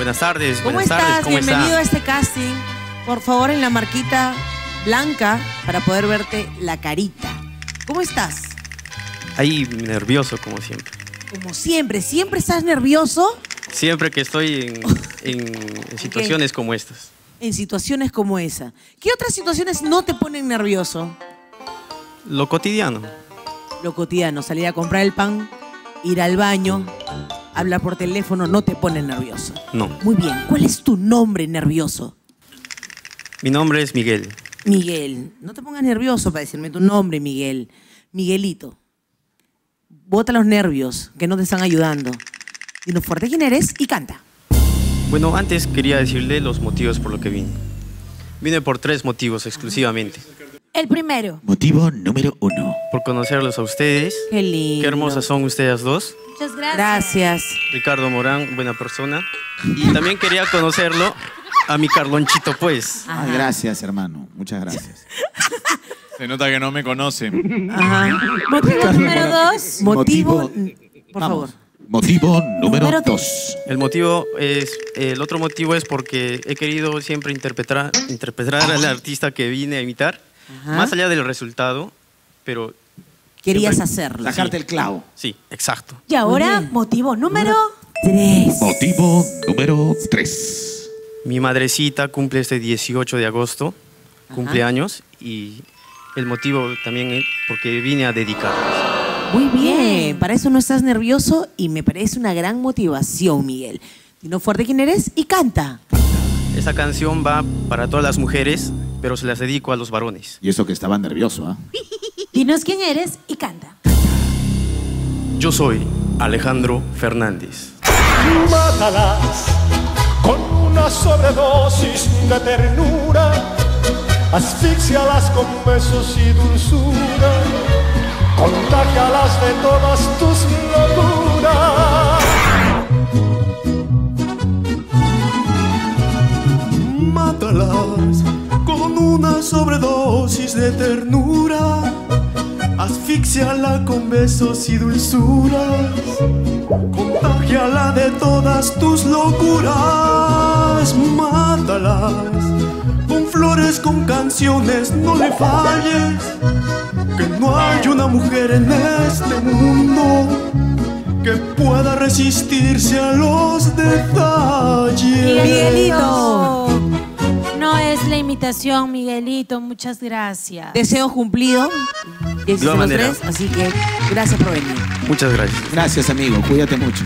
Buenas tardes, ¿Cómo buenas estás? tardes, ¿cómo Bienvenido a este casting. Por favor, en la marquita blanca para poder verte la carita. ¿Cómo estás? Ahí nervioso como siempre. Como siempre, ¿siempre estás nervioso Siempre que estoy en, en- en situaciones como estas. en situaciones como esa? ¿Qué otras situaciones no te ponen nervioso? Lo cotidiano. Lo cotidiano, salir a comprar el pan, ir al baño, hablar por teléfono, no te pone nervioso. No. Muy bien, ¿cuál es tu nombre nervioso? Mi nombre es Miguel. Miguel, no te pongas nervioso para decirme tu nombre, Miguel. Miguelito. Bota los nervios que no te están ayudando. Dinos fuerte quién eres y canta. Bueno, antes quería decirle los motivos por los que vine. Vine por tres motivos exclusivamente. El primero. Motivo número uno. Por conocerlos a ustedes. Qué lindo. Qué hermosas son ustedes dos. Muchas gracias. Gracias. Ricardo Morán, buena persona. Y también quería conocerlo a mi Carlonchito, pues. Ah, gracias, hermano. Muchas gracias. Se nota que no me conocen. Ajá. Motivo número dos. Motivo, Motivo- por Vamos. favor. Motivo número Número dos. El motivo es, el otro motivo es porque he querido siempre interpretar, interpretar al artista que vine a imitar, Ajá. más allá del resultado, pero Querías Siempre- hacerlo. Sacarte el clavo. sí, exacto. Y ahora, motivo número. Tres. Motivo número tres. Mi madrecita cumple este 18 de agosto, cumpleaños, y el motivo también es porque vine a dedicarles. Muy bien. Para eso no estás nervioso y me parece una gran motivación, Miguel. Dinos fuerte quién eres y canta. Esta canción va para todas las mujeres, pero se las dedico a los varones. Y eso que estaba nervioso, ¿ah? Dinos quién eres y canta. Yo soy Alejandro Fernández. Mátalas con una sobredosis de ternura, asfixialas con besos y dulzura, ternura. Asfixiala con besos y dulzuras. Contágiala de todas tus locuras. Mátalas con flores, con canciones, no le falles. Que no hay una mujer en este mundo que pueda resistirse a los detalles. Miguelito. Imitación, Miguelito. Muchas gracias. Deseo cumplido. Ya hiciste igual los manera. tres, así que gracias por venir. Muchas gracias. Gracias, amigo. Cuídate mucho.